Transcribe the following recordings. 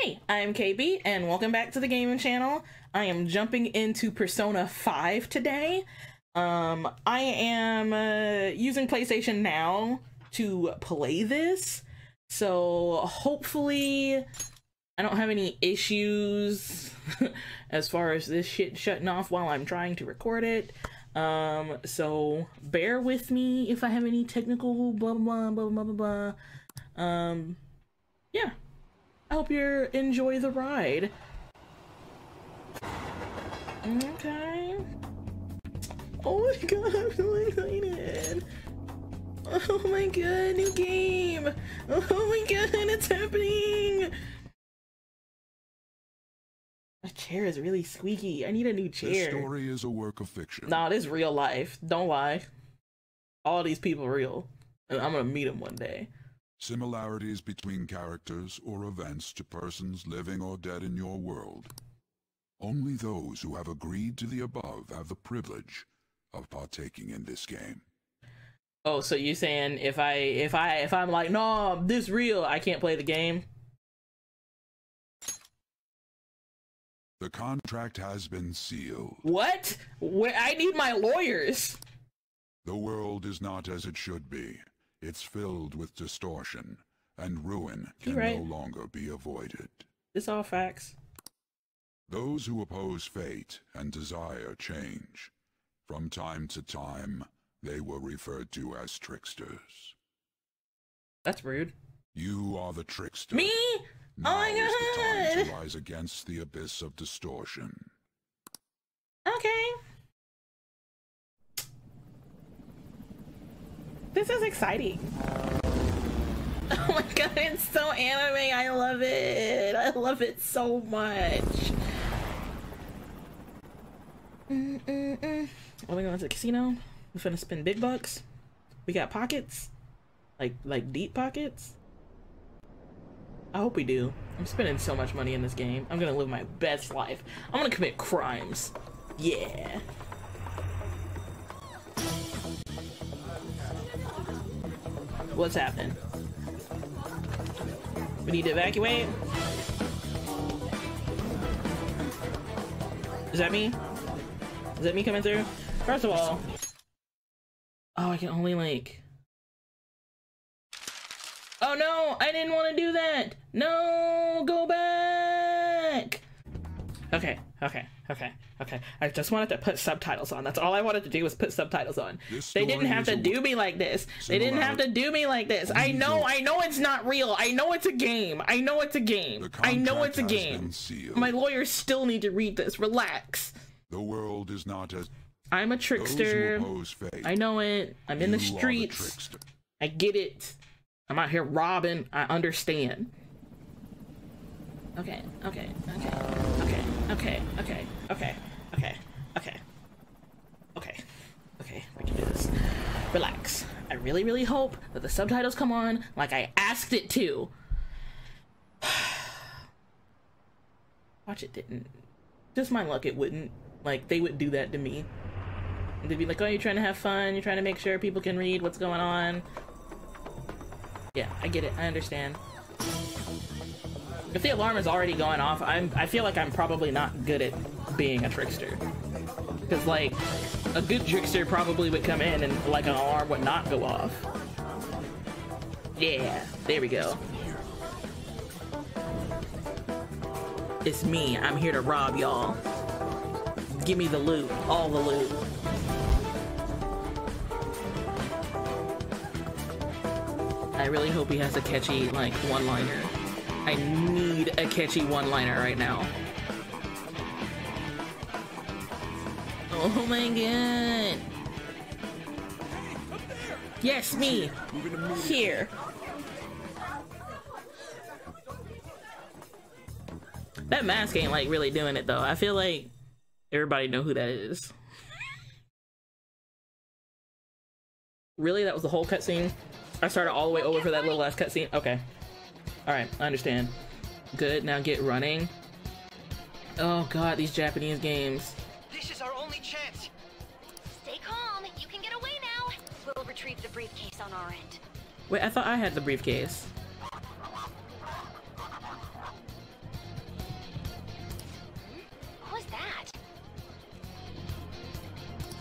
Hey, I'm KB, and welcome back to the gaming channel. I am jumping into Persona 5 today. Um, I am uh, using PlayStation Now to play this, so hopefully I don't have any issues as far as this shit shutting off while I'm trying to record it. Um, so bear with me if I have any technical blah blah blah blah blah blah. Um, yeah. I hope you enjoy the ride. Okay. Oh my god, I'm so excited. Oh my god, new game. Oh my god, it's happening. My chair is really squeaky. I need a new chair. This story is a work of fiction. Nah, this is real life. Don't lie. All these people are real. And I'm gonna meet them one day. Similarities between characters or events to persons living or dead in your world. Only those who have agreed to the above have the privilege of partaking in this game. Oh, so you're saying if I if I if I'm like, no, this real, I can't play the game? The contract has been sealed. What? Where I need my lawyers. The world is not as it should be. It's filled with distortion, and ruin can right. no longer be avoided. It's all facts. Those who oppose fate and desire change. From time to time, they were referred to as tricksters. That's rude. You are the trickster. Me? Now oh my god! is the time to rise against the abyss of distortion. Okay. This is exciting. Oh my god, it's so anime. I love it. I love it so much. Mm -mm -mm. Are we going to the casino? We're gonna spend big bucks. We got pockets, like like deep pockets. I hope we do. I'm spending so much money in this game. I'm gonna live my best life. I'm gonna commit crimes. Yeah. What's happening? We need to evacuate? Is that me? Is that me coming through? First of all... Oh, I can only like... Oh no! I didn't want to do that! No! Go back! Okay, okay, okay, okay. I just wanted to put subtitles on. That's all I wanted to do was put subtitles on. They didn't have to do me like this. They didn't have to do me like this. I know, I know it's not real. I know it's a game. I know it's a game. I know it's a game. My lawyers still need to read this. Relax. The world is not as I'm a trickster. who oppose fate. I know it. I'm in the streets. I get it. I'm out here robbing. I understand. Okay, okay, okay, okay, okay, okay, okay, okay, okay, okay, okay, we can do this. Relax. I really, really hope that the subtitles come on like I asked it to. Watch it didn't. Just my luck, it wouldn't. Like, they would do that to me. They'd be like, oh, you're trying to have fun, you're trying to make sure people can read what's going on. Yeah, I get it, I understand. If the alarm is already going off, I'm I feel like I'm probably not good at being a trickster. Cause like a good trickster probably would come in and like an alarm would not go off. Yeah, there we go. It's me, I'm here to rob y'all. Give me the loot, all the loot. I really hope he has a catchy, like, one-liner. I need a catchy one-liner right now. Oh my god! Yes, me! Here! That mask ain't, like, really doing it, though. I feel like everybody know who that is. really? That was the whole cutscene? I started all the way over for that little last cutscene? Okay. Alright, I understand. Good, now get running. Oh god, these Japanese games. This is our only chance. Stay calm, you can get away now. We'll retrieve the briefcase on our end. Wait, I thought I had the briefcase. That?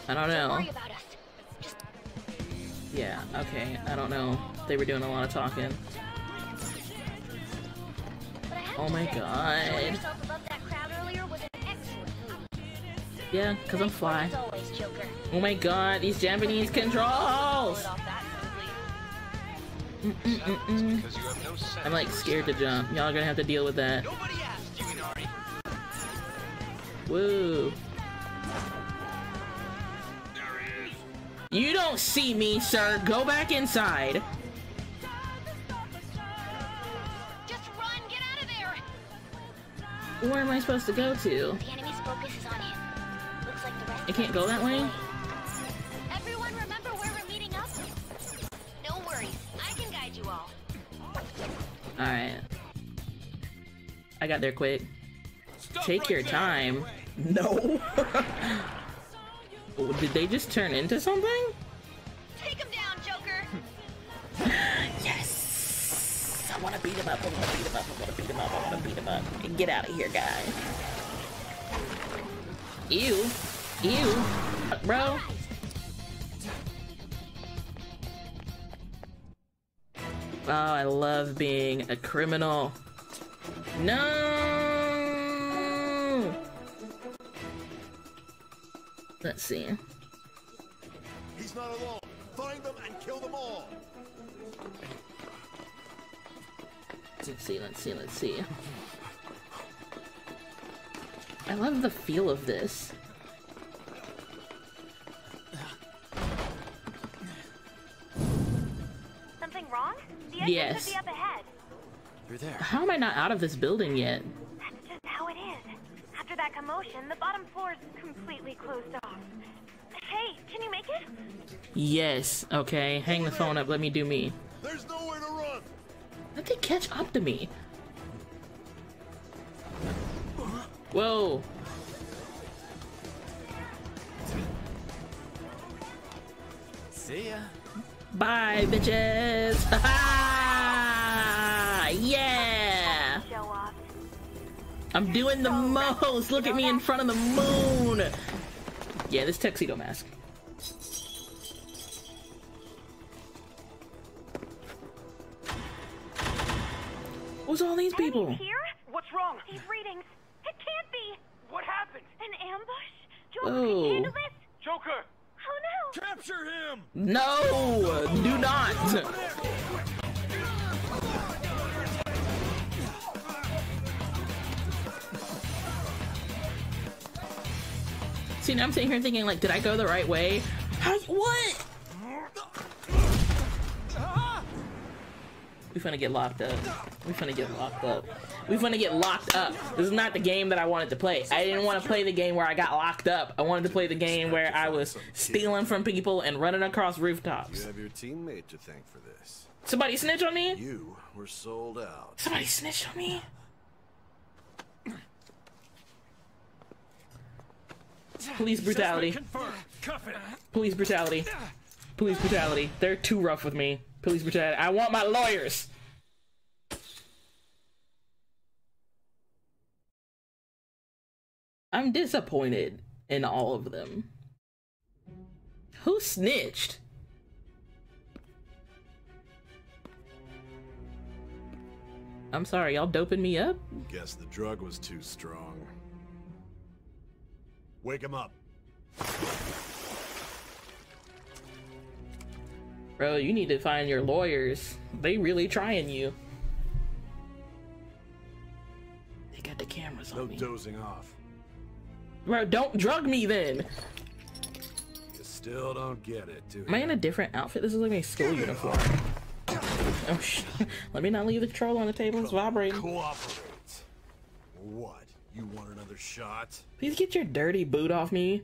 I don't know. Don't Just... Yeah, okay, I don't know. They were doing a lot of talking. Oh an my god. Yeah, because I'm Thanks fly. As always, Joker. Oh my god, these Japanese Pull controls! Mm, mm, mm, you have no sense. I'm like scared to jump. Y'all gonna have to deal with that. Nobody asked you, Inari. Woo. There he is. You don't see me, sir. Go back inside. Where am I supposed to go to? The enemy's focus is on him. Looks like the rest. I can't go that way? Everyone, remember where we're meeting up? No worries, I can guide you all. Alright. I got there quick. Stop Take right your there. time. No. Oh, Did they just turn into something? Beat him up, I wanna beat him up, I wanna beat him up, I wanna beat him up. And Get out of here, guy. Ew. Ew. Bro. Oh, I love being a criminal. No! Let's see. He's not alone. Let's see, let's see, let's see. I love the feel of this. Something wrong? The Yes. should be up ahead. You're there. How am I not out of this building yet? That's just how it is. After that commotion, the bottom floor is completely closed off. Hey, can you make it? Yes, okay. Hang the phone up, let me do me. There's nowhere to run. Let they catch up to me. Whoa. See ya. Bye, bitches. yeah. I'm doing the most. Look at me in front of the moon. Yeah, this tuxedo mask. People? Here? What's wrong? These readings. It can't be. What happened? An ambush? Joker Whoa. can oh. handle this? Joker! Oh no! Capture him. No, do not. See, now I'm sitting here thinking, like, did I go the right way? How? What? We finna get locked up. We finna get locked up. We finna get locked up. This is not the game that I wanted to play. I didn't want to play the game where I got locked up. I wanted to play the game where I was stealing from people and running across rooftops. You have your teammate to thank for this. Somebody snitch on me? You were sold out. Somebody snitch on me? Police brutality. Police brutality. Police brutality. They're too rough with me. Police brutality. I want my lawyers. I'm disappointed in all of them. Who snitched? I'm sorry, y'all doping me up? Guess the drug was too strong. Wake him up. Bro, you need to find your lawyers. They really trying you. They got the cameras No on me. No dozing off. Bro, don't drug me then. You still don't get it, do Am I in a different outfit? This is like my school uniform. Oh sh! Let me not leave the control on the table. It's vibrating. Cooperate. What? You want another shot? Please get your dirty boot off me.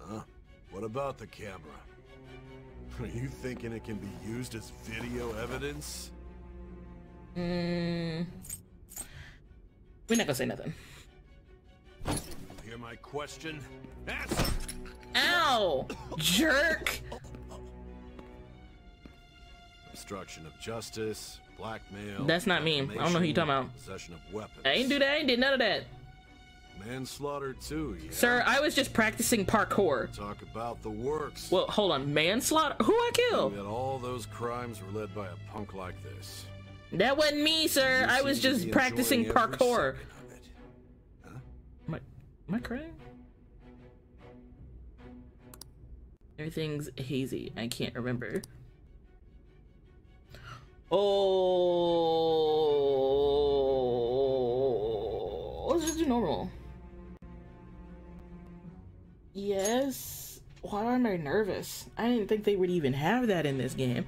Huh? What about the camera? Are you thinking it can be used as video evidence? Mm. We're not gonna say nothing. You hear my question? Answer! Ow! Jerk! Obstruction of justice, blackmail. That's not me. I don't know who you're talking about. Possession of weapons. I ain't do that. I ain't did none of that. Manslaughter too, yeah. Sir, I was just practicing parkour. Talk about the works. Well, hold on. Manslaughter? Who I killed? that all those crimes were led by a punk like this. That wasn't me, sir. You I was just practicing parkour. of. Am I, am I crying? Everything's hazy. I can't remember. Oh, let's just do normal. Yes. Why am I nervous? I didn't think they would even have that in this game.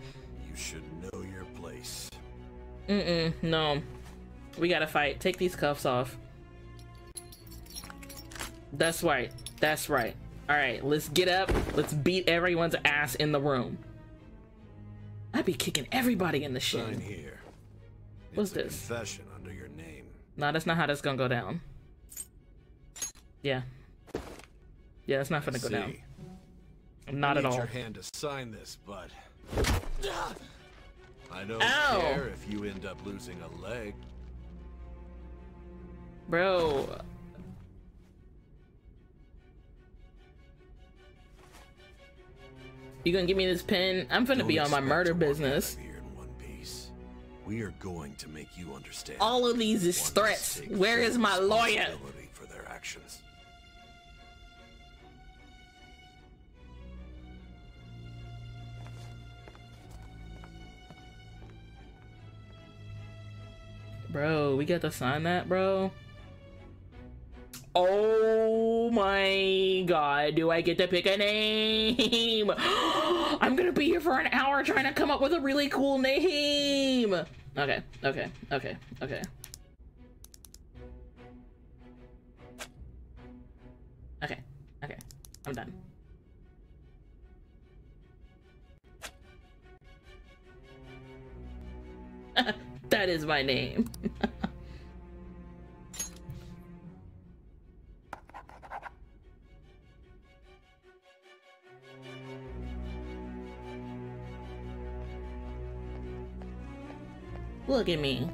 You should know your place. Mm-mm, no. We gotta fight. Take these cuffs off. That's right. That's right. Alright, let's get up. Let's beat everyone's ass in the room. I'd be kicking everybody in the Sign shin. here. What's this? Confession under your name. No, that's not how that's gonna go down. Yeah. Yeah, that's not gonna go down. Not at all. your hand to sign this, bud. I don't Ow. care if you end up losing a leg. Bro. You gonna give me this pen? I'm finna be on my murder to walk out business. in one piece. We are going to make you understand. All of these is threats. Where is my lawyer? For their actions. Bro, we got to sign that, bro. Oh my god, do I get to pick a name? I'm gonna be here for an hour trying to come up with a really cool name. Okay, okay, okay, okay. Okay, okay, I'm done. that is my name. Look at me.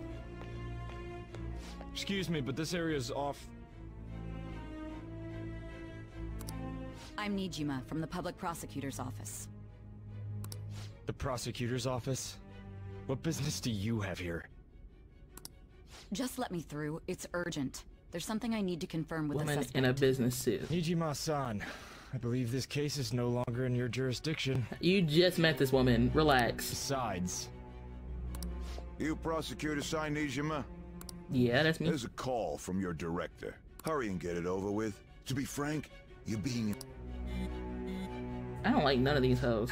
Excuse me, but this area is off. I'm Nijima from the Public Prosecutor's Office. The prosecutor's office? What business do you have here? Just let me through. It's urgent. There's something I need to confirm with the Woman suspect. in a business suit. Nijima-san, I believe this case is no longer in your jurisdiction. You just met this woman. Relax. Besides, You prosecutor signed Nijima? Yeah, that's me. There's a call from your director. Hurry and get it over with. To be frank, you're being... I don't like none of these hoes.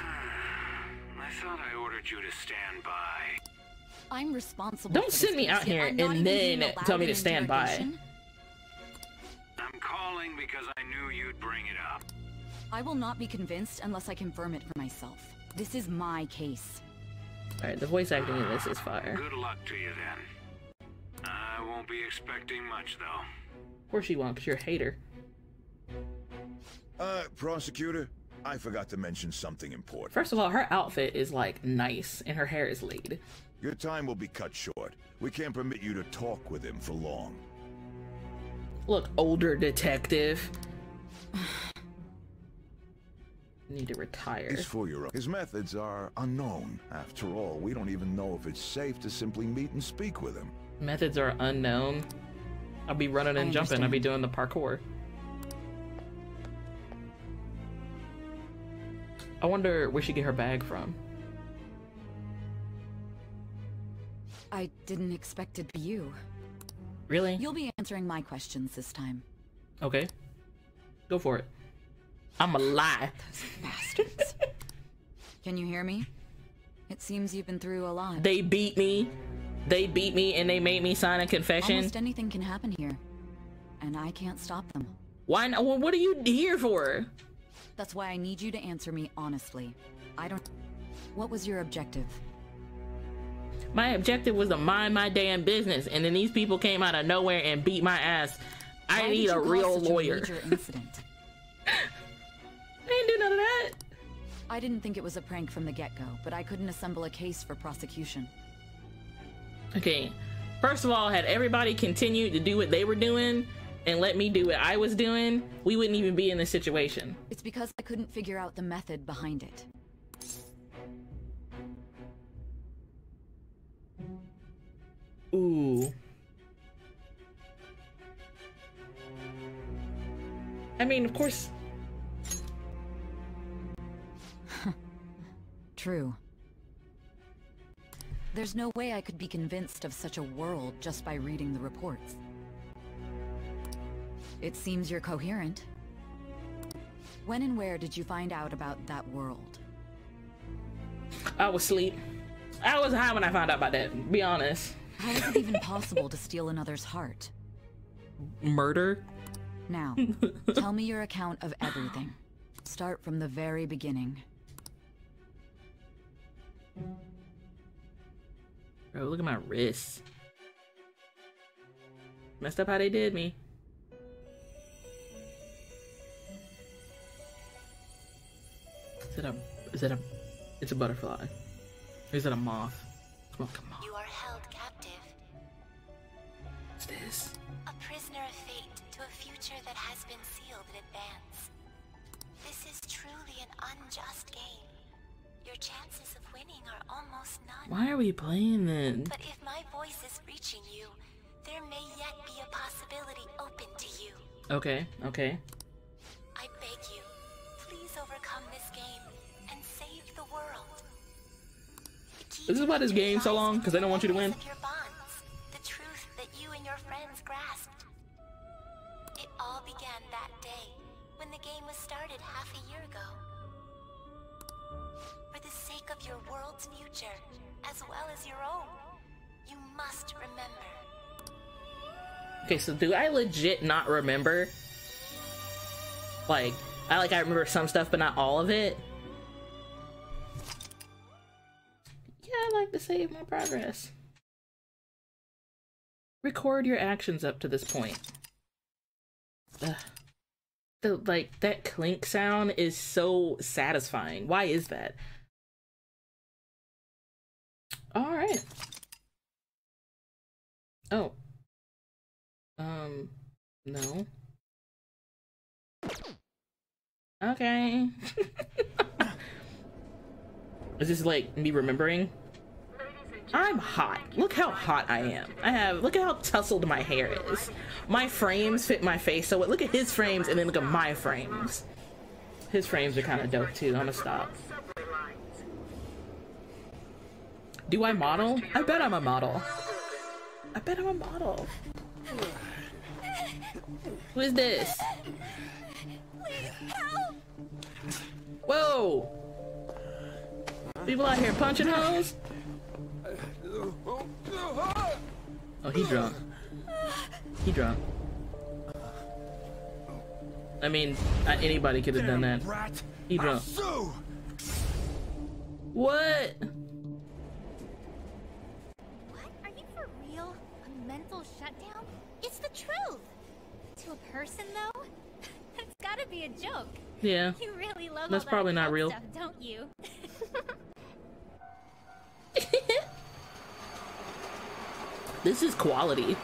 I thought I ordered you to stand by. I'm responsible. Don't send me out here and then tell me to stand by. I'm calling because I knew you'd bring it up. I will not be convinced unless I confirm it for myself. This is my case. Alright, the voice acting in this is fire. Good luck to you then. I won't be expecting much though. Of course you won't, because you're a hater. Uh, prosecutor, I forgot to mention something important. First of all, her outfit is like nice and her hair is laid. Your time will be cut short. We can't permit you to talk with him for long. Look, older detective. Need to retire. He's for your own. His methods are unknown. After all, we don't even know if it's safe to simply meet and speak with him. Methods are unknown. I'll be running and jumping. I'll be doing the parkour. I wonder where she get her bag from. I didn't expect it to be you. Really? You'll be answering my questions this time. Okay. Go for it. I'm a lie. Those Bastards. Can you hear me? It seems you've been through a lot. They beat me. They beat me and they made me sign a confession. Almost anything can happen here. And I can't stop them. Why not? Well, what are you here for? That's why I need you to answer me honestly. I don't... What was your objective? My objective was to mind my damn business, and then these people came out of nowhere and beat my ass. I need a real lawyer. A incident? I didn't do none of that. I didn't think it was a prank from the get-go, but I couldn't assemble a case for prosecution. Okay, first of all, had everybody continued to do what they were doing, and let me do what I was doing, we wouldn't even be in this situation. It's because I couldn't figure out the method behind it. Ooh. I mean, of course. True. There's no way I could be convinced of such a world just by reading the reports. It seems you're coherent. When and where did you find out about that world? I was asleep. I was high when I found out about that, be honest. How is it even possible to steal another's heart? Murder? Now, tell me your account of everything. Start from the very beginning. Bro, look at my wrists. Messed up how they did me. Is it a is it a it's a butterfly. Or is it a moth? Come on, come on. Almost none. Why are we playing then? But if my voice is reaching you, there may yet be a possibility open to you. Okay, okay. I beg you, please overcome this game and save the world. This is why this game's so long, because they don't want you to win. Your bonds, the truth that you and your friends grasped. It all began that day, when the game was started half a year ago. Of your world's future, as well as your own, you must remember. Okay, so do I legit not remember? Like, I like I remember some stuff, but not all of it. Yeah, I like to save my progress. Record your actions up to this point. Ugh. The like that clink sound is so satisfying. Why is that? All right. Oh. Um, no. Okay. Is this like me remembering? I'm hot. Look how hot I am. I have, look at how tousled my hair is. My frames fit my face, so look at his frames and then look at my frames. His frames are kind of dope too. I'm gonna stop. Do I model? I bet I'm a model. I bet I'm a model. Who is this? Whoa! People out here punching hoes? Oh, he drunk. He drunk. I mean, uh, anybody could have done that. He drunk. What? What? Are you for real? A mental shutdown? It's the truth! To a person, though? That's gotta be a joke. Yeah. You really love That's all that probably not real. Stuff, don't you? This is quality.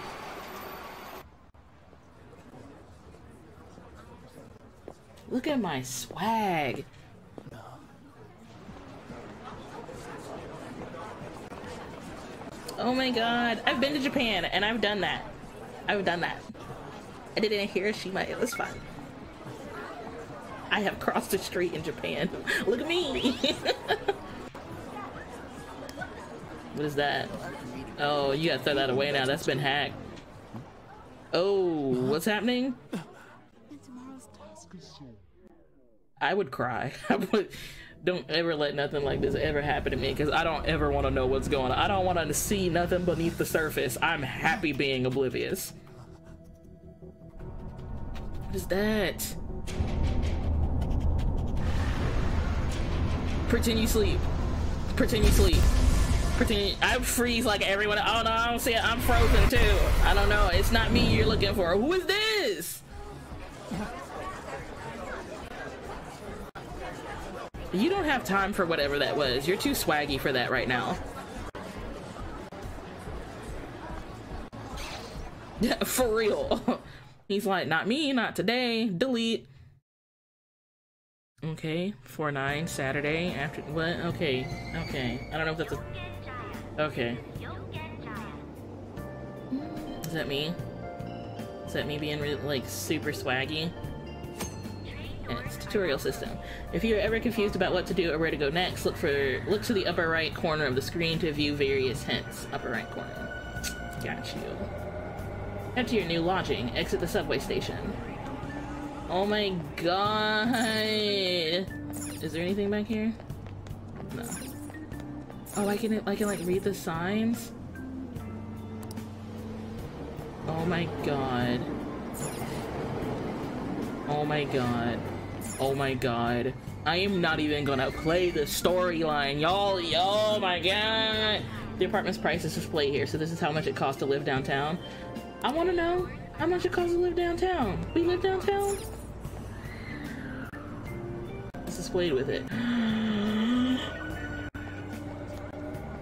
Look at my swag. Oh my god. I've been to Japan and I've done that. I've done that. I did it in Hiroshima. It was fun. I have crossed the street in Japan. Look at me. what is that? Oh, you gotta throw that away now. That's been hacked. Oh, what's happening? I would cry. I would. Don't ever let nothing like this ever happen to me because I don't ever want to know what's going on. I don't want to see nothing beneath the surface. I'm happy being oblivious. What is that? Pretend you sleep. Pretend you sleep. Pretend I freeze like everyone. Oh no, I don't see it. I'm frozen too. I don't know. It's not me you're looking for. Who is this? You don't have time for whatever that was. You're too swaggy for that right now. For real. He's like, not me, not today. Delete. Okay, 4 9, Saturday, after. What? Okay, okay. I don't know if that's a. Okay. Is that me? Is that me being like super swaggy? And it's tutorial system. If you're ever confused about what to do or where to go next, look for look to the upper right corner of the screen to view various hints. Upper right corner. Got you. Head to your new lodging. Exit the subway station. Oh my god! Is there anything back here? No. Oh, I can I can like read the signs. Oh my god. Oh my god. Oh my god. I am not even gonna play the storyline, y'all. Oh my god. The apartment's price is displayed here, so this is how much it costs to live downtown. I wanna know how much it costs to live downtown. We live downtown? It's displayed with it.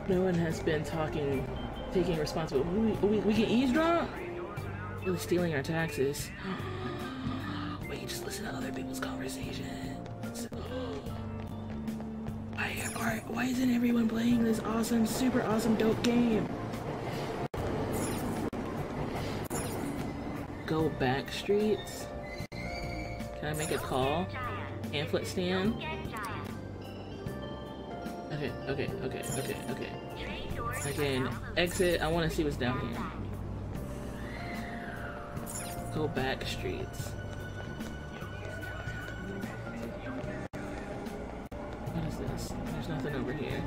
no one has been talking, taking responsibility. We, we, we can eavesdrop? Really stealing our taxes. Just listen to other people's conversations. Why, why, why isn't everyone playing this awesome, super awesome, dope game? Go back streets. Can I make a call? Pamphlet stand? Okay, okay, okay, okay, okay. I can exit. I want to see what's down here. Go back streets. What is this? There's nothing over here.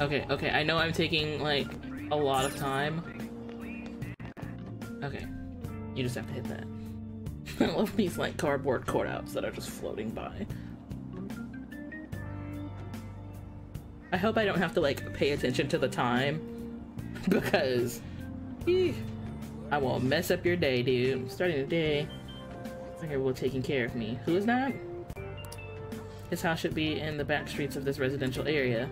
Okay, okay, I know I'm taking, like, a lot of time. Okay. You just have to hit that. I love these, like, cardboard cutouts that are just floating by. I hope I don't have to, like, pay attention to the time. Because... I will mess up your day, dude. Starting the day. I think will taking care of me. Who is that? His house should be in the back streets of this residential area.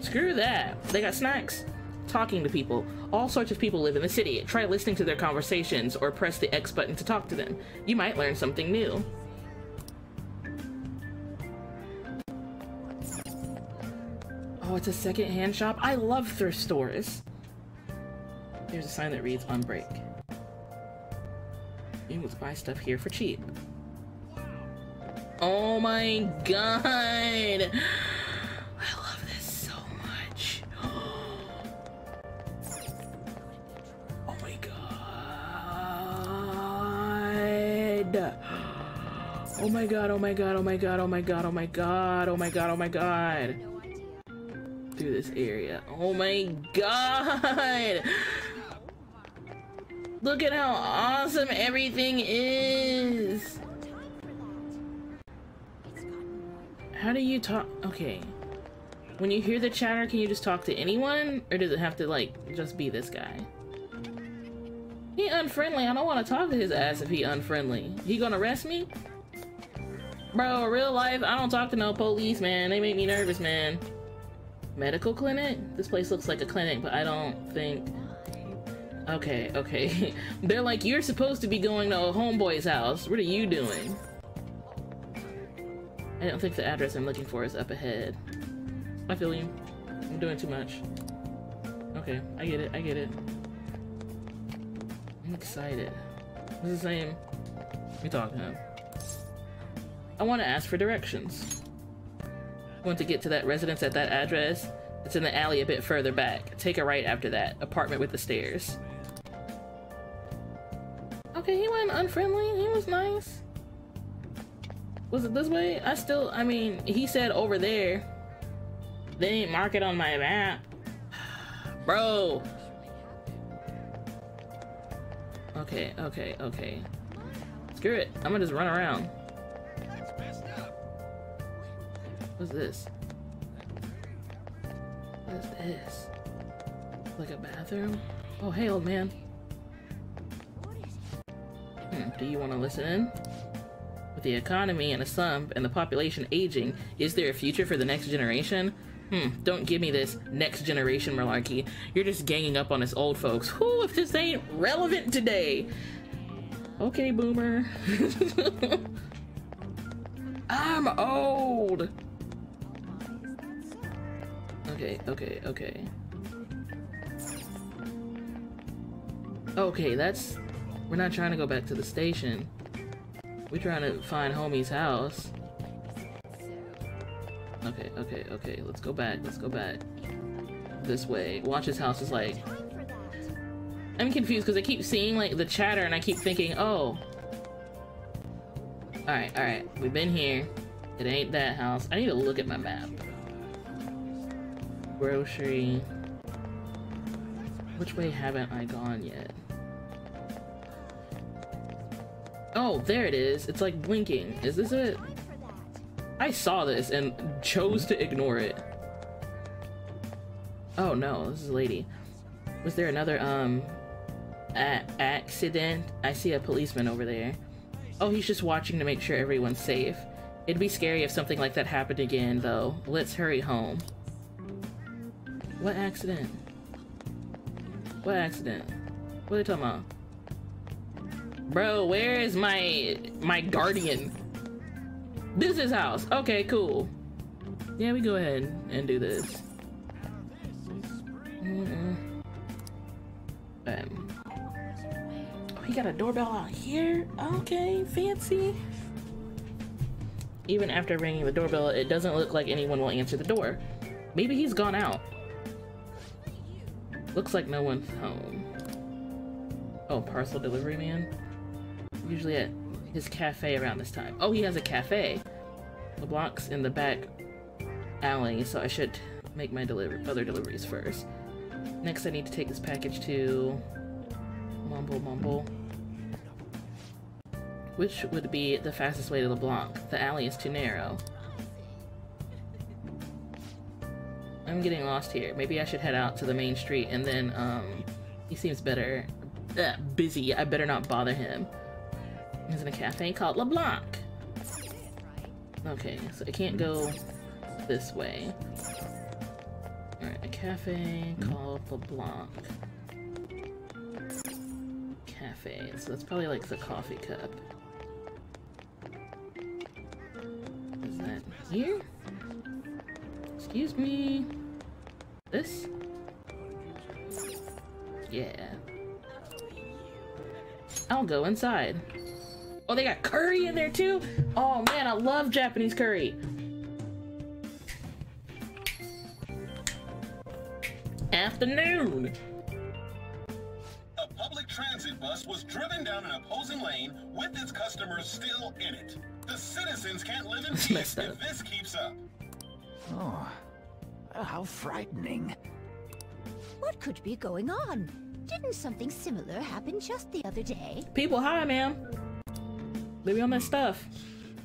Screw that. They got snacks. Talking to people. All sorts of people live in the city. Try listening to their conversations or press the X button to talk to them. You might learn something new. Oh, it's a second-hand shop? I love thrift stores. There's a sign that reads on break. You can buy stuff here for cheap. Oh my god! I love this so much. Oh my god! Oh my god, oh my god, oh my god, oh my god, oh my god, oh my god, oh my god. Through this area. Oh my god! Look at how awesome everything is! How do you talk? Okay. When you hear the chatter, can you just talk to anyone? Or does it have to, like, just be this guy? He unfriendly. I don't want to talk to his ass if he unfriendly. He gonna arrest me? Bro, real life, I don't talk to no police, man. They make me nervous, man. Medical clinic? This place looks like a clinic, but I don't think... Okay, okay. They're like, you're supposed to be going to a homeboy's house. What are you doing? I don't think the address I'm looking for is up ahead. I feel you. I'm doing too much. Okay, I get it, I get it. I'm excited. What's his name? To him. I want to ask for directions. I want to get to that residence at that address. It's in the alley a bit further back. Take a right after that. Apartment with the stairs. Okay, he went unfriendly. He was nice. Was it this way? I still, I mean, he said over there. They didn't mark it on my map. Bro. Okay, okay, okay. Screw it. I'm gonna just run around. What's this? What is this? Like a bathroom? Oh, hey, old man. Hmm, do you want to listen in? With the economy and a slump and the population aging, is there a future for the next generation? Hmm, don't give me this next generation malarkey. You're just ganging up on us old folks. Who if this ain't relevant today? Okay, boomer. I'm old. Okay, okay, okay. Okay, that's... We're not trying to go back to the station. We're trying to find homie's house. Okay, okay, okay. Let's go back. Let's go back. This way. Watch his house is like... I'm confused because I keep seeing like the chatter and I keep thinking, oh. Alright, alright. We've been here. It ain't that house. I need to look at my map. Grocery. Which way haven't I gone yet? Oh, there it is. It's like blinking. Is this it? I saw this and chose to ignore it. Oh no, this is a lady. Was there another, um, accident? I see a policeman over there. Oh, he's just watching to make sure everyone's safe. It'd be scary if something like that happened again, though. Let's hurry home. What accident? What accident? What are you talking about? Bro, where is my my guardian? This is house. Okay, cool. Yeah, we go ahead and do this. Mm -mm. Oh, he got a doorbell out here? Okay, fancy. Even after ringing the doorbell, it doesn't look like anyone will answer the door. Maybe he's gone out. Looks like no one's home. Oh, parcel delivery man? Usually at his cafe around this time. Oh, he has a cafe. LeBlanc's in the back alley, so I should make my deliver other deliveries first. Next, I need to take this package to Mumble Mumble. Which would be the fastest way to LeBlanc? The alley is too narrow. I'm getting lost here. Maybe I should head out to the main street and then, um, he seems better, uh, busy. I better not bother him. He's in a cafe called LeBlanc. Okay, so I can't go this way. Alright, a cafe called LeBlanc. Cafe, so that's probably like the coffee cup. Is that here? Excuse me. This? Yeah. I'll go inside. Oh, they got curry in there too? Oh man, I love Japanese curry. Afternoon. A public transit bus was driven down an opposing lane with its customers still in it. The citizens can't live in peace if this keeps up. Oh, oh, how frightening. What could be going on? Didn't something similar happen just the other day? People, hi, ma'am. They be on that stuff.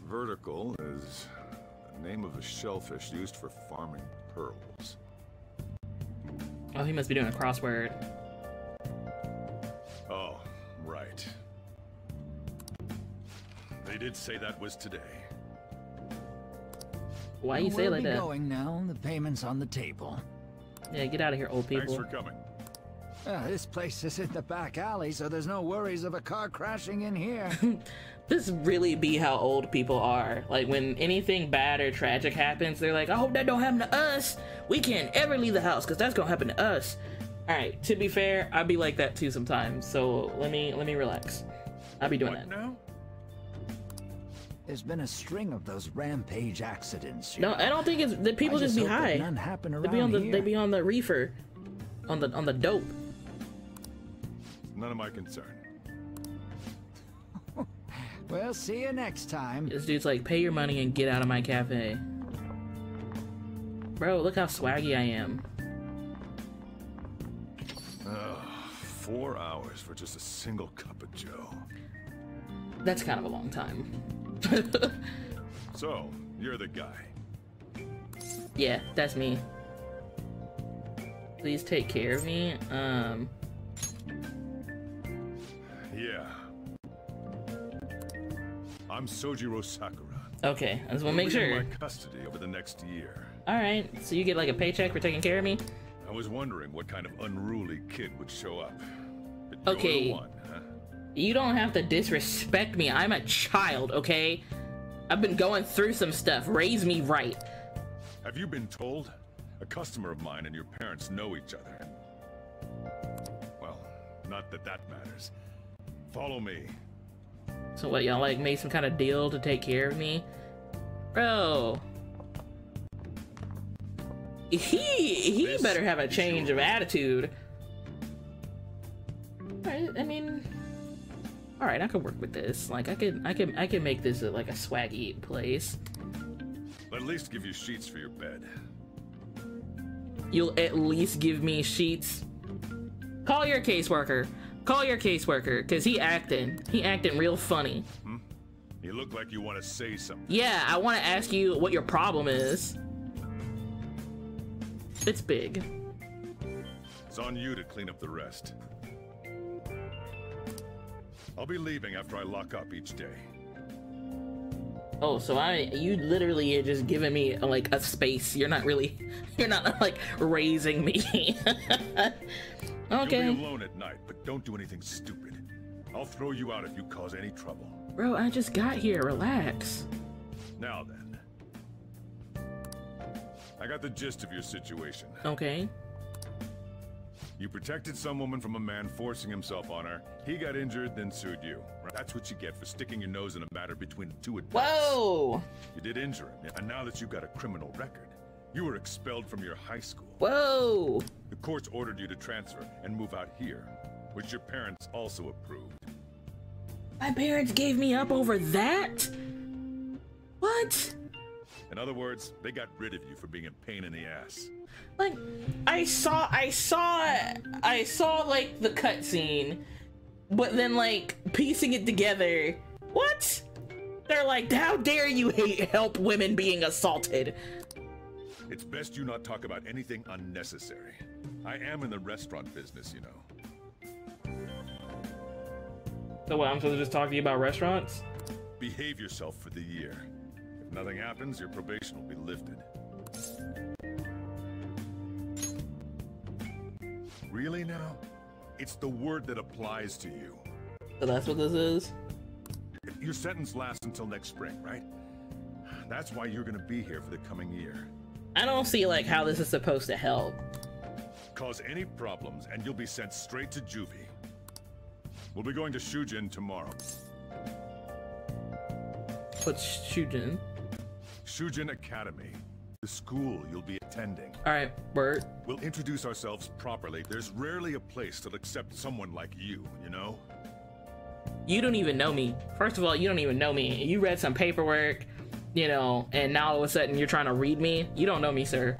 Vertical is the name of a shellfish used for farming pearls. Oh, he must be doing a crossword. Oh, right. They did say that was today. Why you say we'll like be that? going now. The payment's on the table. Yeah, get out of here, old people. Thanks for coming. Uh, this place is in the back alley, so there's no worries of a car crashing in here. this really be how old people are. Like when anything bad or tragic happens, they're like, I hope that don't happen to us. We can't ever leave the house because that's gonna happen to us. All right. To be fair, I'd be like that too sometimes. So let me let me relax. I'll be doing what that. now? There's been a string of those rampage accidents. No, know. I don't think it's the people I just, be high. None happen They be on the here. they be on the reefer, on the on the dope. None of my concern. Well, see you next time. This dude's like, pay your money and get out of my cafe. Bro, look how swaggy I am. Ugh, four hours for just a single cup of Joe. That's kind of a long time. So, you're the guy. Yeah, that's me. Please take care of me. Um, Yeah. I'm Sojiro Sakura. okay, I just want to make You'll in sure. my custody over the next year. All right, so you get like a paycheck for taking care of me. I was wondering what kind of unruly kid would show up. But Okay. one, huh? You don't have to disrespect me. I'm a child, okay? I've been going through some stuff. Raise me right. Have you been told? A customer of mine and your parents know each other. Well, not that that matters. Follow me. So what, y'all like made some kind of deal to take care of me? Bro. He he This better have a change of attitude. Alright, I mean Alright, I could work with this. Like I could I could I could make this a, like a swaggy place. At least give you sheets for your bed. You'll at least give me sheets. Call your caseworker. Call your caseworker, cause he acting. He acting real funny. Hmm? You look like you want to say something. Yeah, I want to ask you what your problem is. It's big. It's on you to clean up the rest. I'll be leaving after I lock up each day. Oh, so I you literally are just giving me like a space. You're not really you're not like raising me. You'll okay. be alone at night, but don't do anything stupid. I'll throw you out if you cause any trouble. Bro, I just got here. Relax. Now then. I got the gist of your situation. Okay. You protected some woman from a man forcing himself on her. He got injured, then sued you. That's what you get for sticking your nose in a matter between two adults. Whoa! You did injure him, and now that you've got a criminal record, you were expelled from your high school. Whoa! The courts ordered you to transfer and move out here, which your parents also approved. My parents gave me up over that? What? In other words, they got rid of you for being a pain in the ass. Like I saw I saw I saw like the cutscene, but then like piecing it together. What? They're like, how dare you hate help women being assaulted? It's best you not talk about anything unnecessary. I am in the restaurant business, you know. So what, I'm supposed to just talk to you about restaurants? Behave yourself for the year. If nothing happens, your probation will be lifted. Really now? It's the word that applies to you. So that's what this is? Your sentence lasts until next spring, right? That's why you're gonna be here for the coming year. I don't see like how this is supposed to help. Cause any problems and you'll be sent straight to juvie. We'll be going to Shujin tomorrow. What's Shujin? Shujin Academy. The school you'll be attending. Alright, Bert. We'll introduce ourselves properly. There's rarely a place that'll accept someone like you, you know? You don't even know me. First of all, you don't even know me. You read some paperwork, you know, and now all of a sudden you're trying to read me. You don't know me, sir.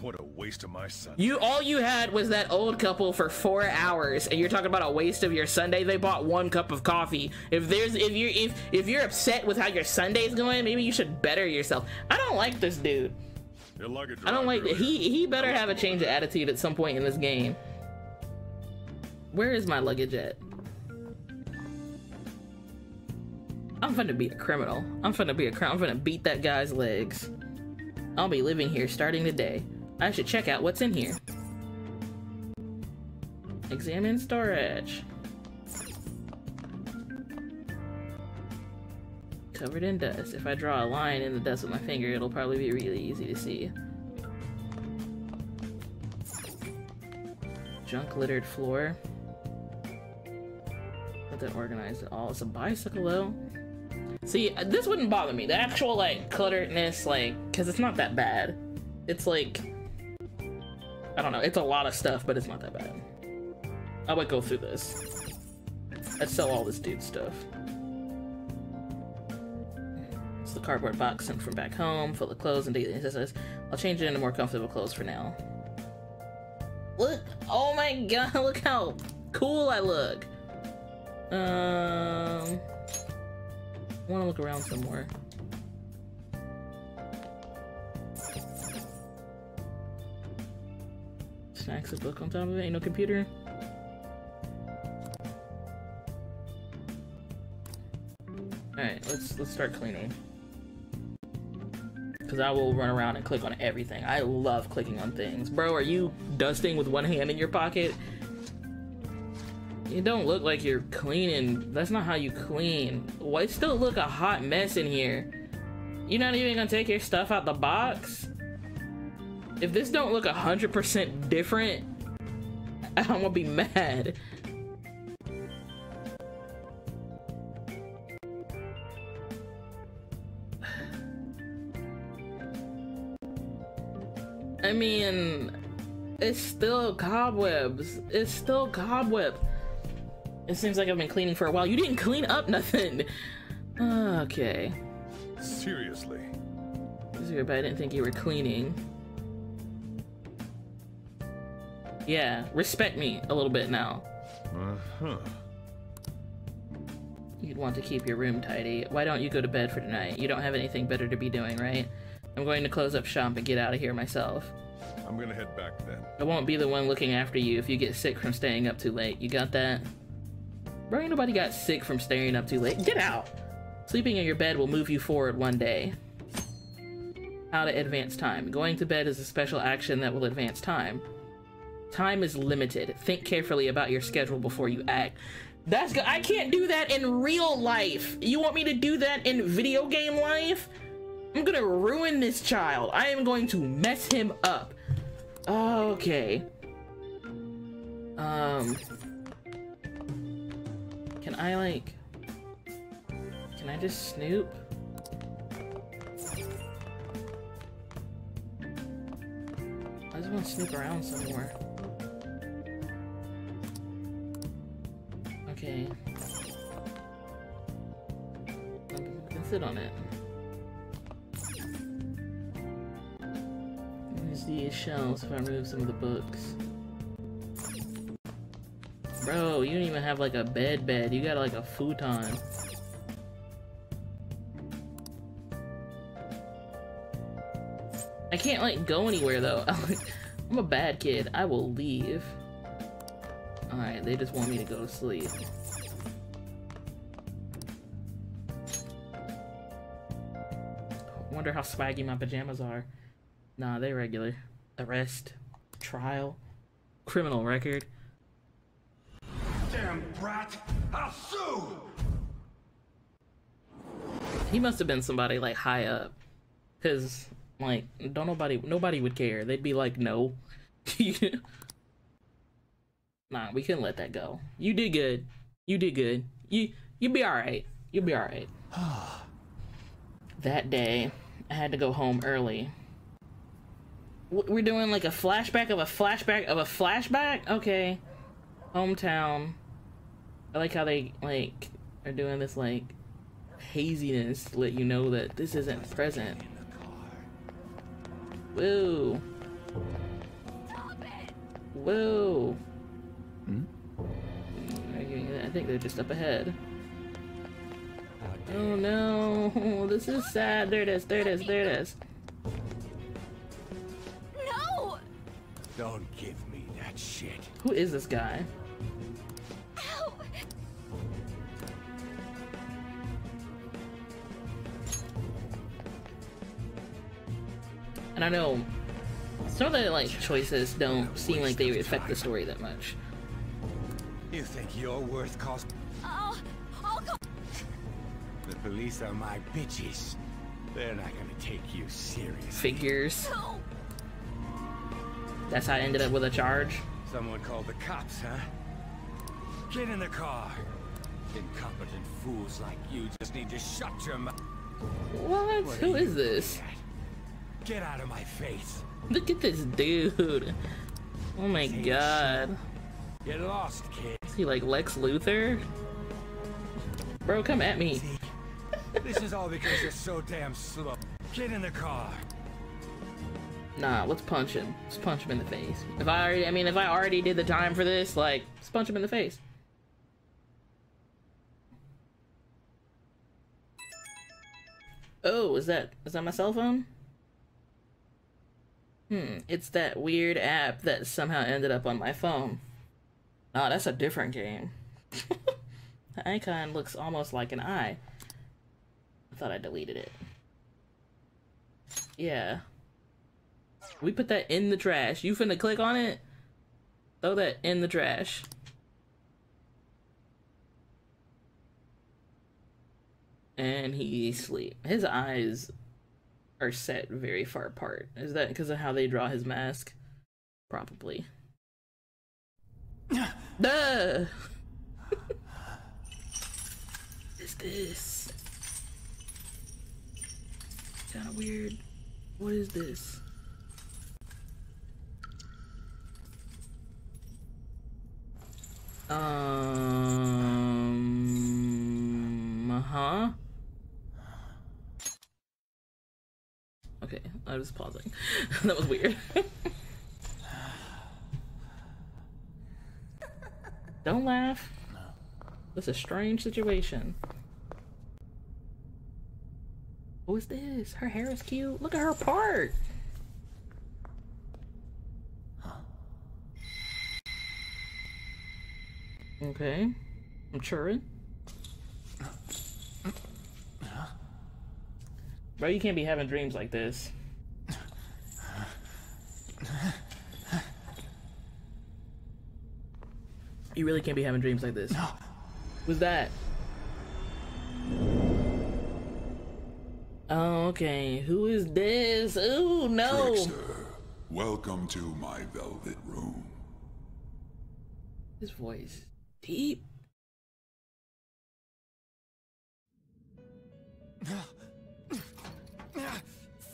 What a waste of my son. You all you had was that old couple for four hours, and you're talking about a waste of your Sunday. They bought one cup of coffee. If there's if you're if if you're upset with how your Sunday's going, maybe you should better yourself. I don't like this dude. Your luggage I don't like he he better have a change of attitude at some point in this game. Where is my luggage at? I'm finna be a criminal. I'm finna be a criminal. I'm finna beat that guy's legs. I'll be living here starting today. I should check out what's in here. Examine storage. Covered in dust. If I draw a line in the dust with my finger, it'll probably be really easy to see. Junk littered floor. Not that organized at all. It's a bicycle though. See, this wouldn't bother me. The actual like clutteredness, like, cause it's not that bad. It's like, I don't know. It's a lot of stuff, but it's not that bad. I would go through this. I'd sell all this dude stuff. It's the cardboard box sent from back home, full of clothes and daily necessities. I'll change it into more comfortable clothes for now. Look! Oh my god! Look how cool I look. Um, I want to look around some more. Snacks, a book on top of it. Ain't no computer. Alright, let's let's start cleaning. Cause I will run around and click on everything. I love clicking on things. Bro, are you dusting with one hand in your pocket? You don't look like you're cleaning. That's not how you clean. Why still look a hot mess in here? You're not even gonna take your stuff out the box? If this don't look 100% different, I'm gonna be mad. I mean, it's still cobwebs. It's still cobweb. It seems like I've been cleaning for a while. You didn't clean up nothing. Okay. Seriously. But I didn't think you were cleaning. Yeah, respect me a little bit now. Uh-huh. You'd want to keep your room tidy. Why don't you go to bed for tonight? You don't have anything better to be doing, right? I'm going to close up shop and get out of here myself. I'm gonna head back then. I won't be the one looking after you if you get sick from staying up too late. You got that? Bro, ain't nobody got sick from staying up too late. Get out! Sleeping in your bed will move you forward one day. How to advance time. Going to bed is a special action that will advance time. Time is limited. Think carefully about your schedule before you act. That's good. I can't do that in real life. You want me to do that in video game life? I'm gonna ruin this child. I am going to mess him up. Okay. Um. Can I like... Can I just snoop? I just want to snoop around somewhere. Okay. I can sit on it. Use these shelves if I remove some of the books. Bro, you don't even have like a bed bed. You got like a futon. I can't like go anywhere though. I'm a bad kid. I will leave. Alright, they just want me to go to sleep. Wonder how swaggy my pajamas are. Nah, they regular. Arrest. Trial. Criminal record. Damn brat! I'll sue! He must have been somebody like high up. Cause like don't nobody nobody would care. They'd be like, no. nah, we couldn't let that go. You did good. You did good. You you'll be alright. You'll be alright. that day, I had to go home early. We're doing like a flashback of a flashback of a flashback? Okay. Hometown. I like how they like are doing this like haziness to let you know that this isn't present. Whoa. Whoa. Hmm? I think they're just up ahead. Oh no, this is sad. There it is, there it is, there it is. No! Don't give me that shit. Who is this guy? And I know some of the like choices don't seem like they affect the story that much. You think you're worth cost? Oh, I'll go. The police are my bitches. They're not gonna take you seriously. Figures. No. That's how I ended up with a charge. Someone called the cops, huh? Get in the car. Incompetent fools like you just need to shut your mouth. What? What Who are is this? Get out of my face. Look at this dude. Oh my god. Get lost, kid. Is he like Lex Luthor? Bro, come at me. this is all because you're so damn slow. Get in the car. Nah, let's punch him. Let's punch him in the face. If I already, I mean, if I already did the time for this, like, let's punch him in the face. Oh, is that, is that my cell phone? Hmm, it's that weird app that somehow ended up on my phone. Oh, that's a different game. the icon looks almost like an eye. I thought I deleted it. Yeah. We put that in the trash. You finna click on it? Throw that in the trash. And he sleep. His eyes are set very far apart. Is that because of how they draw his mask? Probably. Duh! is this? Kinda weird. What is this? Um. Uh huh. Okay, I was pausing. that was weird. Don't laugh. No. It's a strange situation. Who is this? Her hair is cute. Look at her part. Huh. Okay. I'm churring. Bro, you can't be having dreams like this. You really can't be having dreams like this. No. Who's that? Oh, okay. Who is this? Ooh, no. Trickster, welcome to my velvet room. His voice deep.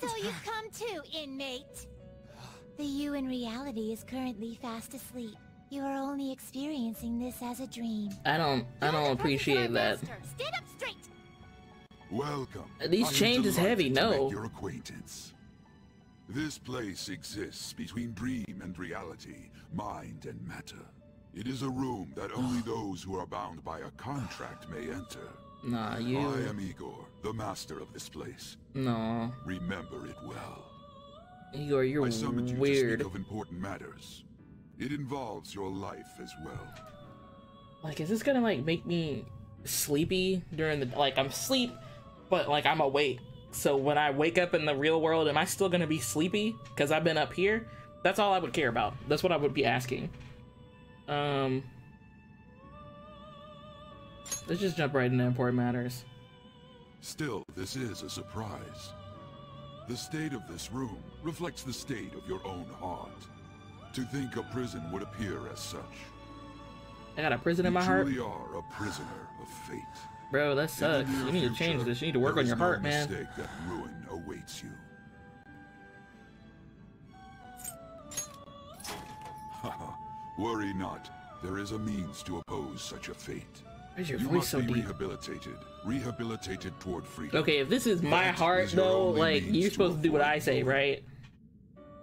So you've come too, inmate. The you in reality is currently fast asleep. You are only experiencing this as a dream. I don't I don't appreciate that. Stand up straight. Welcome. Uh, these chains is heavy, no. Your acquaintance. This place exists between dream and reality, mind and matter. It is a room that only those who are bound by a contract may enter. Nah, you. I am Igor, the master of this place. No. Remember it well. Igor, you're I summoned you weird. to speak of important matters. It involves your life as well. Like, is this gonna like make me sleepy during the like I'm asleep, but like I'm awake. So when I wake up in the real world, am I still gonna be sleepy because I've been up here? That's all I would care about. That's what I would be asking. Um, let's just jump right into important matters. Still, this is a surprise. The state of this room reflects the state of your own heart. To think a prison would appear as such. I got a prison in my heart. truly are a prisoner of fate. Bro, that sucks. You need to change this. You need to work on your no heart, man. mistake that ruin awaits you. Worry not. There is a means to oppose such a fate. Why is your you voice must so be deep? rehabilitated. Rehabilitated toward freedom. Okay, if this is my That heart is though, like you're supposed to do what I say, right?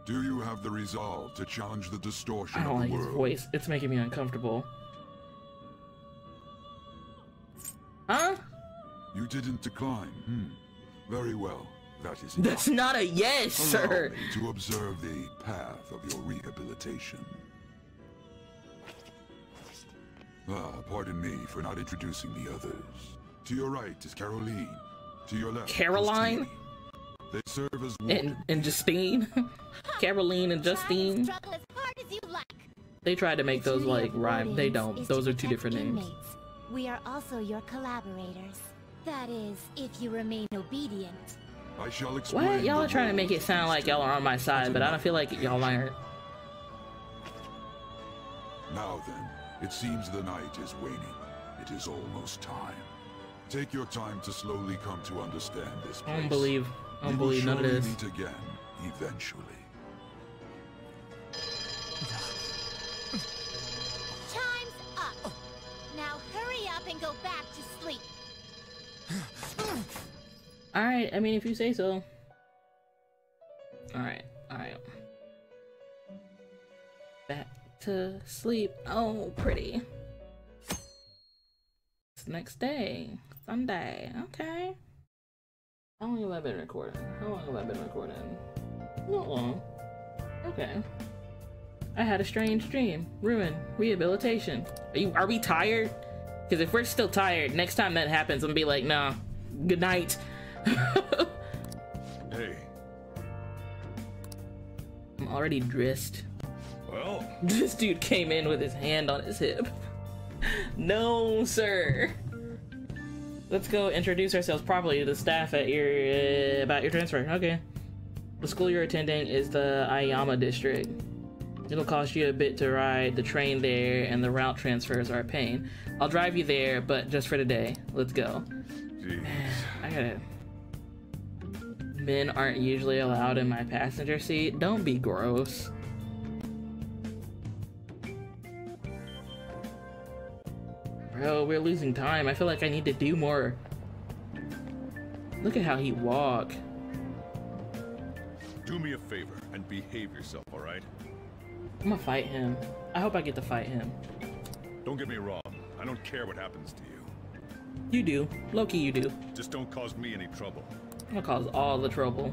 Do you have the resolve to challenge the distortion I don't of like the his voice. It's making me uncomfortable. Huh? You didn't decline. Hmm. Very well. That is That's enough. not a yes, Allow sir. me to observe the path of your rehabilitation. Ah, pardon me for not introducing the others. To your right is Caroline. To your left, is Caroline? They serve as And and Justine, Caroline and Justine. As hard as you like. They tried to make those like rhyme. They don't. Those are two protect different names. We are also your collaborators. That is, if you remain obedient. I shall explain. What? Y'all are trying to make it sound like y'all are on my side, but I don't feel like y'all aren't. Now then, it seems the night is waning. It is almost time. Take your time to slowly come to understand this place. I don't believe. I don't We will believe none of this. meet again, eventually. Time's up. Now hurry up and go back to sleep. All right. I mean, if you say so. All right. To sleep. Oh, pretty. It's the next day, Sunday. Okay. How long have I been recording? How long have I been recording? Not long. Okay. I had a strange dream. Ruin. Rehabilitation. Are you? Are we tired? Because if we're still tired, next time that happens, I'm gonna be like, nah. Good night. Hey, I'm already dressed. Well, This dude came in with his hand on his hip. no, sir. Let's go introduce ourselves properly to the staff at your uh, about your transfer. Okay. The school you're attending is the Aoyama district. It'll cost you a bit to ride the train there, and the route transfers are a pain. I'll drive you there, but just for today. Let's go. Jeez. I gotta. Men aren't usually allowed in my passenger seat. Don't be gross. Bro, we're losing time. I feel like I need to do more. Look at how he walk. Do me a favor and behave yourself, alright? I'm gonna fight him. I hope I get to fight him. Don't get me wrong. I don't care what happens to you. You do. Loki, you do. Just don't cause me any trouble. I'm gonna cause all the trouble.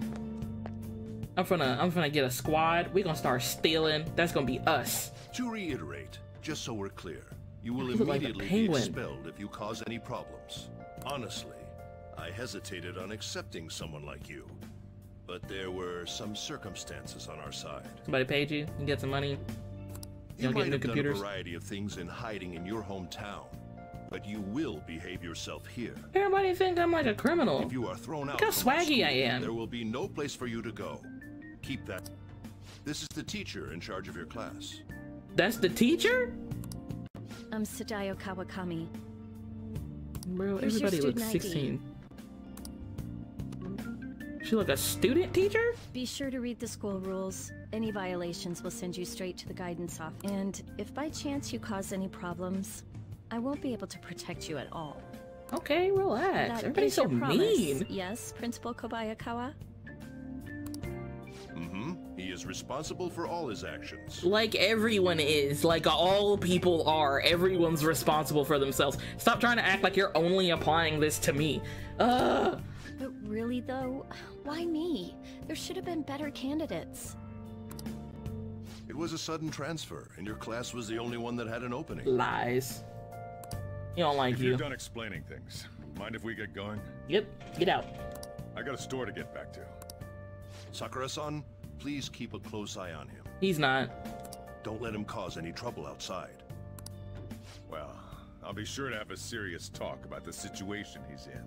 I'm gonna I'm gonna get a squad. We're gonna start stealing. That's gonna be us. To reiterate, just so we're clear, you will look like immediately be expelled if you cause any problems. Honestly, I hesitated on accepting someone like you. But there were some circumstances on our side. Somebody paid you. You get some money. You You don't might get new have done a variety of things in hiding in your hometown, but you will behave yourself here. Everybody think I'm like a criminal. If you are thrown out Look how from our swaggy I am. there will be no place for you to go. Keep that. This is the teacher in charge of your class. That's the teacher? I'm Sadayo Kawakami. Bro, Here's your everybody looks student ID. 16. She look a student teacher? Be sure to read the school rules. Any violations will send you straight to the guidance office. And if by chance you cause any problems, I won't be able to protect you at all. Okay, relax. That Everybody's so your promise. mean. Yes, Principal Kobayakawa? Mm-hmm. He is responsible for all his actions. Like everyone is. Like all people are. Everyone's responsible for themselves. Stop trying to act like you're only applying this to me. Ugh. But really, though, why me? There should have been better candidates. It was a sudden transfer, and your class was the only one that had an opening. Lies. You don't like if you. you're done explaining things, mind if we get going? Yep, get out. I got a store to get back to. Sakura-san, please keep a close eye on him. He's not. Don't let him cause any trouble outside. Well, I'll be sure to have a serious talk about the situation he's in.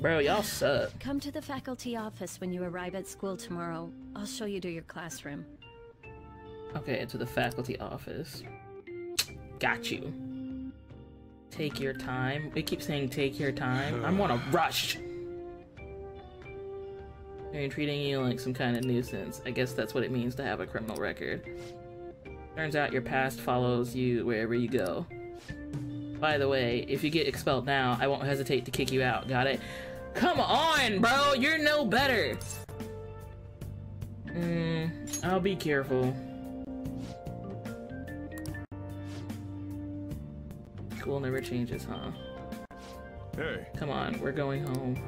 Bro, y'all suck. Come to the faculty office when you arrive at school tomorrow. I'll show you to your classroom. Okay, to the faculty office. Got you. Take your time. We keep saying take your time. I'm on a rush. They're treating you like some kind of nuisance. I guess that's what it means to have a criminal record. Turns out your past follows you wherever you go. By the way, if you get expelled now, I won't hesitate to kick you out. Got it? Come on, bro! You're no better! Hmm, I'll be careful. School never changes, huh? Hey. Come on, we're going home.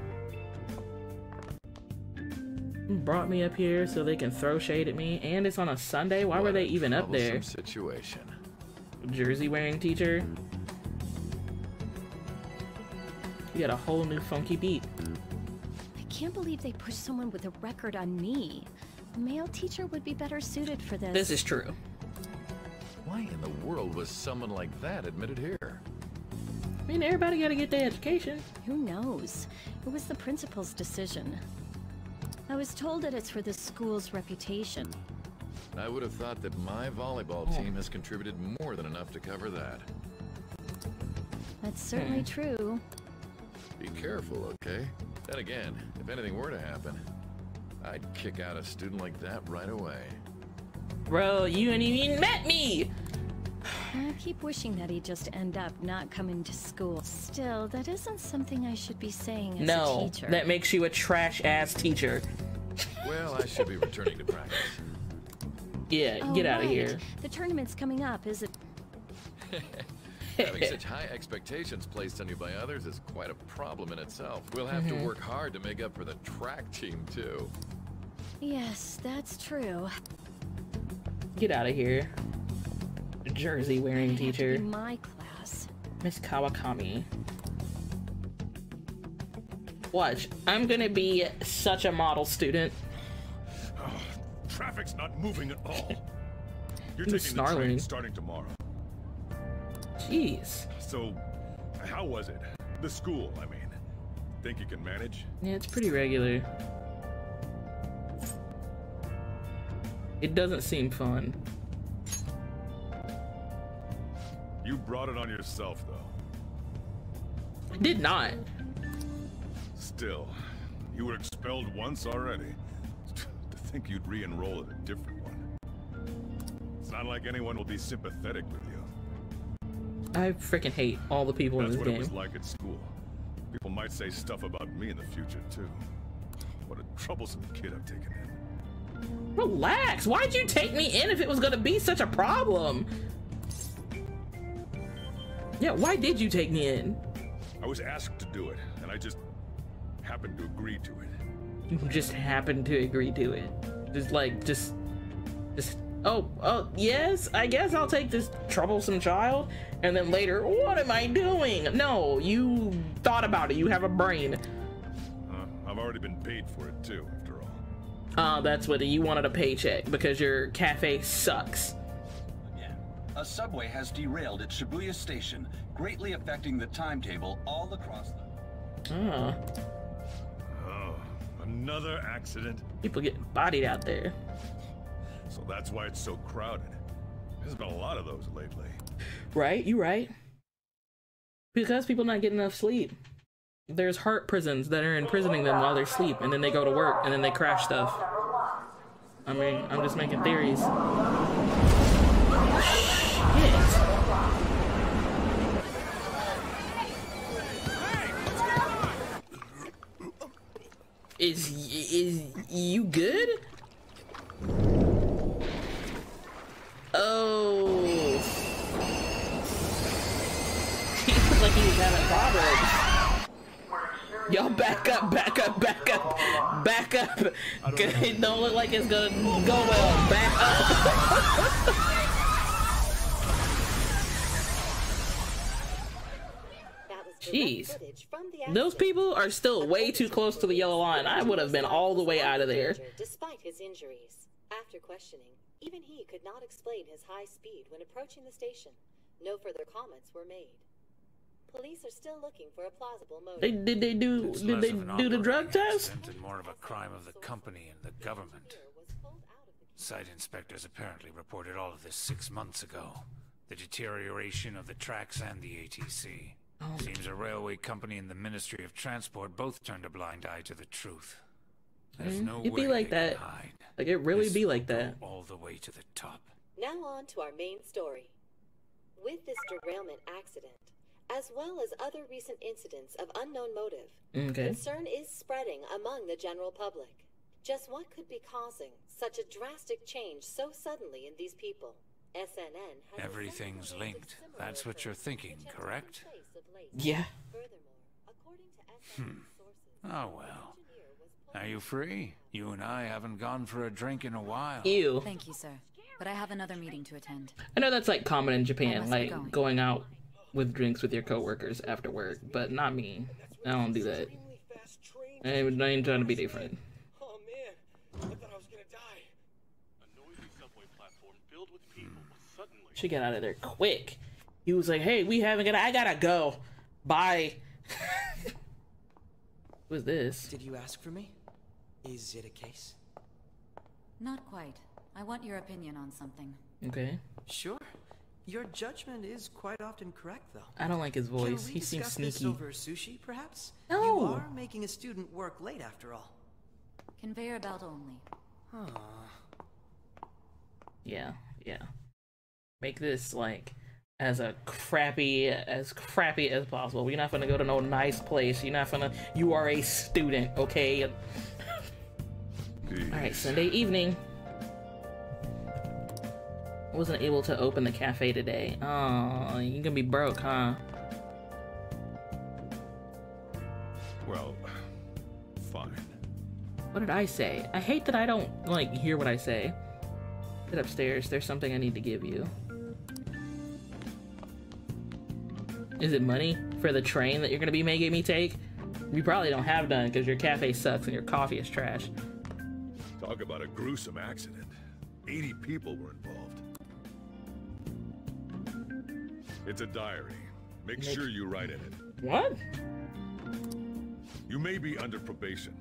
You Brought me up here so they can throw shade at me, and it's on a Sunday? Why were they even up there? Situation. Jersey wearing teacher? You got a whole new funky beat. I can't believe they pushed someone with a record on me. A male teacher would be better suited for this. This is true. Why in the world was someone like that admitted here? I mean, everybody gotta get their education. Who knows? It was the principal's decision. I was told that it's for the school's reputation. I would have thought that my volleyball team has contributed more than enough to cover that. That's certainly Hmm. true. Be careful, okay? Then again, if anything were to happen, I'd kick out a student like that right away. Bro, you ain't even met me! I keep wishing that he'd just end up not coming to school. Still, that isn't something I should be saying as a teacher. No, teacher. that makes you a trash ass teacher. Well, I should be returning to practice. Yeah, Oh, get out of right. here. The tournament's coming up, is it? Having such high expectations placed on you by others is quite a problem in itself. We'll have to mm-hmm. work hard to make up for the track team, too. Yes, that's true. Get out of here. Jersey wearing teacher. In my class. Miss Kawakami. Watch, I'm gonna be such a model student. Traffic's not moving at all. You're taking the train starting tomorrow. Jeez. So, how was it? The school, I mean. Think you can manage? Yeah, it's pretty regular. It doesn't seem fun. You brought it on yourself, though. I did not. Still, you were expelled once already. Think you'd re-enroll in a different one. It's not like anyone will be sympathetic with you. I freaking hate all the people That's in what it was like at school. People might say stuff about me in the future, too. What a troublesome kid I've taken in. Relax. Why'd you take me in if it was gonna be such a problem? Yeah, why did you take me in? I was asked to do it, and I just happened to agree to it. You just happened to agree to it. Just like, just, just, oh, oh, yes, I guess I'll take this troublesome child. And then later, what am I doing? No, you thought about it. You have a brain. Uh, I've already been paid for it, too, after all. Uh, that's what you wanted a paycheck because your cafe sucks. Again, A subway has derailed at Shibuya Station, greatly affecting the timetable all across the... Ah, another accident? people getting bodied out there. So that's why it's so crowded. There's been a lot of those lately. Right? You right. Because people not getting enough sleep. There's heart prisons that are imprisoning them while they sleep, and then they go to work, and then they crash stuff. I mean, I'm just making theories. Is is you good? Oh. He looked like he was having problems. Y'all back up, back up, back up, back up. It don't look like it's gonna go well. Back up. Jeez. Those people are still way too close to the yellow line. I would have been all the way out of there. Despite his injuries, after questioning, even he could not explain his high speed when approaching the station. No further comments were made. Police are still looking for a plausible motive. They did they do It's did they do the drug operating test? accident and more of a crime of the company and the government. Site inspectors apparently reported all of this six months ago. The deterioration of the tracks and the ATC. Seems a railway company and the Ministry of Transport both turned a blind eye to the truth. There's Mm, no It'd way be like they that. can hide. Like it really This be like that. All the way to the top. Now on to our main story. With this derailment accident, as well as other recent incidents of unknown motive, Okay. concern is spreading among the general public. Just what could be causing such a drastic change so suddenly in these people? SNN has Everything's linked. That's what you're thinking, correct? Yeah. Hmm. Oh well. Are you free? You and I haven't gone for a drink in a while. Ew. Thank you, sir. But I have another meeting to attend. I know that's like common in Japan, like going. going out with drinks with your coworkers after work, but not me. I don't do that. I ain't, I ain't trying to be different. Oh man, I thought I was gonna die. A noisy subway platform filled with people suddenly. She got out of there quick. He was like, "Hey, we haven't got. I gotta go. Bye." Who's this? Did you ask for me? Is it a case? Not quite. I want your opinion on something. Okay. Sure. Your judgment is quite often correct, though. I don't like his voice. Can we He seems discuss this sneaky. over sushi, perhaps? No. You are making a student work late, after all. Conveyor belt only. Huh. Yeah, yeah. Make this like as a crappy as crappy as possible. We're not gonna go to no nice place. You're not gonna. You are a student, okay? All right, Sunday evening. I wasn't able to open the cafe today. Oh, you're gonna be broke, huh? Well, fine. What did I say? I hate that I don't like hear what I say. Get upstairs. There's something I need to give you. Is it money for the train that you're gonna be making me take? You probably don't have none because your cafe sucks and your coffee is trash. Talk about a gruesome accident. 80 people were involved. It's a diary. Make sure you write in it. What? You may be under probation.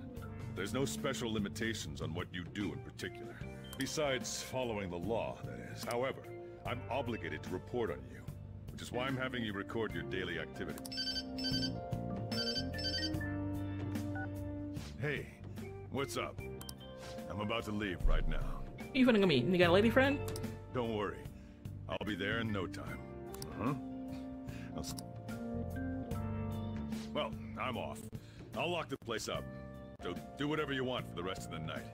There's no special limitations on what you do in particular. Besides following the law, that is. However, I'm obligated to report on you, which is why I'm having you record your daily activity. Hey, what's up? I'm about to leave right now. Who you finna go meet? You got a lady friend? Don't worry. I'll be there in no time. Uh-huh. Well, I'm off. I'll lock the place up. So do whatever you want for the rest of the night.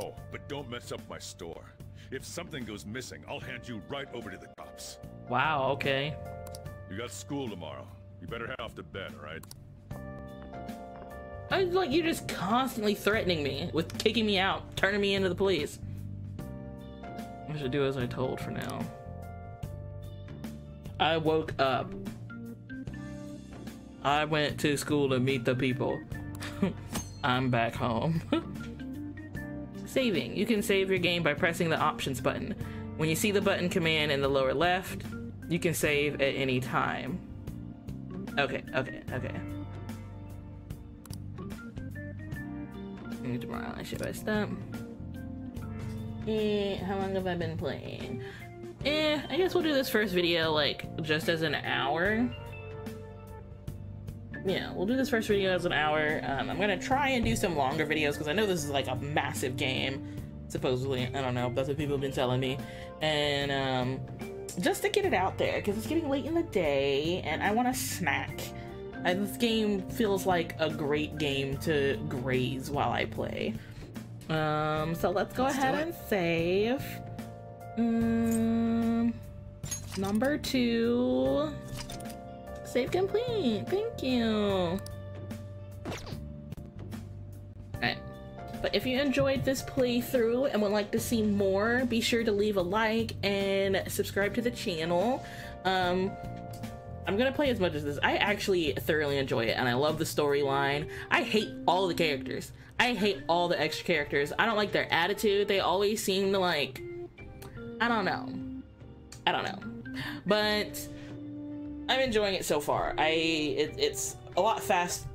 Oh, but don't mess up my store. If something goes missing, I'll hand you right over to the cops. Wow, okay. You got school tomorrow. You better head off to bed, alright? I like you're just constantly threatening me with kicking me out, turning me into the police. I should do as I told for now. I woke up. I went to school to meet the people. I'm back home. Saving. You can save your game by pressing the options button. When you see the button command in the lower left, you can save at any time. Okay, okay, okay. Tomorrow should I stop. Eh, how long have I been playing? Eh, I guess we'll do this first video like just as an hour. Yeah, we'll do this first video as an hour. Um, I'm gonna try and do some longer videos because I know this is like a massive game, supposedly. I don't know, that's what people have been telling me. And um, just to get it out there because it's getting late in the day and I want a snack. And this game feels like a great game to graze while I play. Um, so let's go let's ahead and save. Um, number two. Save complete. Thank you. Alright. But if you enjoyed this playthrough and would like to see more, be sure to leave a like and subscribe to the channel. Um, I'm gonna play as much as this. I actually thoroughly enjoy it and I love the storyline. I hate all the characters. I hate all the extra characters. I don't like their attitude. They always seem to like, I don't know. I don't know. But I'm enjoying it so far. I it, it's a lot fast,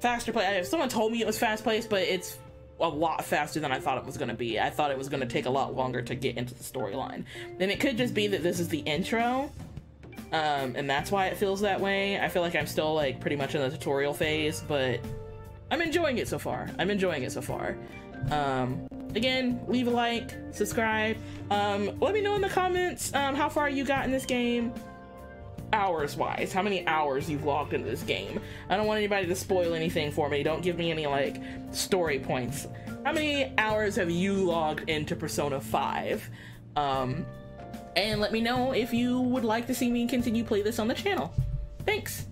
faster play. If someone told me it was fast paced, but it's a lot faster than I thought it was going to be. I thought it was going to take a lot longer to get into the storyline. And it could just be that this is the intro, um, and that's why it feels that way. I feel like I'm still like pretty much in the tutorial phase, but I'm enjoying it so far. I'm enjoying it so far. Um, again, leave a like, subscribe. Um, let me know in the comments um, how far you got in this game hours wise how many hours you've logged into this game. I don't want anybody to spoil anything for me. Don't give me any like story points. How many hours have you logged into persona 5 um and let me know if you would like to see me continue play this on the channel. Thanks